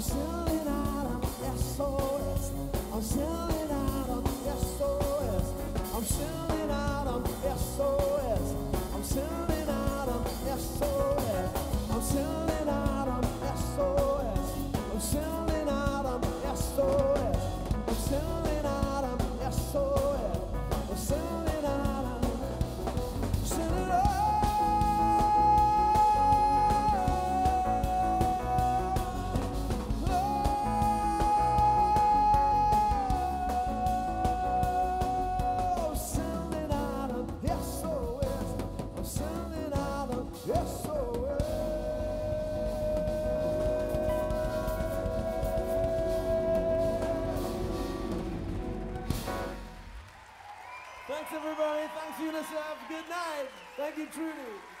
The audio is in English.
I'm still in out, I'm so. Oh. Thanks, everybody. Thanks, UNICEF. Good night. Thank you, Trudy.